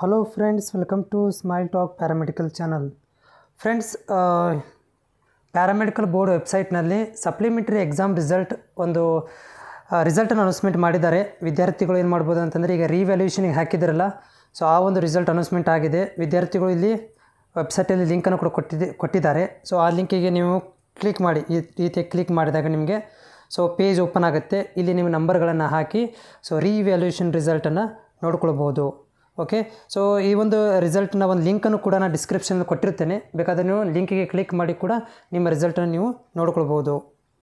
Hello friends welcome to smile talk paramedical channel friends paramedical board ವೆಬ್ಸೈಟ್ನಲ್ಲಿ supplementary exam result ಒಂದು ರಿಸಲ್ಟನ್ನು announcement ಮಾಡಿದ್ದಾರೆ. ವಿದ್ಯಾರ್ಥಿಗಳು ಏನು ಮಾಡ್ಬೋದು ಅಂತಂದರೆ ಈಗ ರಿವ್ಯಾಲ್ಯೂಷನಿಗೆ ಹಾಕಿದ್ರಲ್ಲ ಸೊ ಆ ಒಂದು ರಿಸಲ್ಟ್ ಅನೌನ್ಸ್ಮೆಂಟ್ ಆಗಿದೆ. ವಿದ್ಯಾರ್ಥಿಗಳು ಇಲ್ಲಿ ವೆಬ್ಸೈಟಲ್ಲಿ ಲಿಂಕನ್ನು ಕೂಡ ಕೊಟ್ಟಿದ್ದೆ ಕೊಟ್ಟಿದ್ದಾರೆ. ಸೊ ಆ ಲಿಂಕಿಗೆ ನೀವು ಕ್ಲಿಕ್ ಮಾಡಿ, ಈ ರೀತಿ ಕ್ಲಿಕ್ ಮಾಡಿದಾಗ ನಿಮಗೆ ಸೊ ಪೇಜ್ ಓಪನ್ ಆಗುತ್ತೆ. ಇಲ್ಲಿ ನೀವು ನಂಬರ್ಗಳನ್ನು ಹಾಕಿ ಸೊ ರಿವ್ಯಾಲ್ಯೂಷನ್ ರಿಸಲ್ಟನ್ನು ನೋಡ್ಕೊಳ್ಬೋದು. ಓಕೆ ಸೊ ಈ ಒಂದು ರಿಸಲ್ಟ್ನ ಒಂದು ಲಿಂಕನ್ನು ಕೂಡ ನಾನು ಡಿಸ್ಕ್ರಿಪ್ಷನಲ್ಲಿ ಕೊಟ್ಟಿರ್ತೇನೆ. ಬೇಕಾದರೆ ನೀವು ಲಿಂಕಿಗೆ ಕ್ಲಿಕ್ ಮಾಡಿ ಕೂಡ ನಿಮ್ಮ ರಿಸಲ್ಟನ್ನು ನೀವು ನೋಡ್ಕೊಳ್ಬೋದು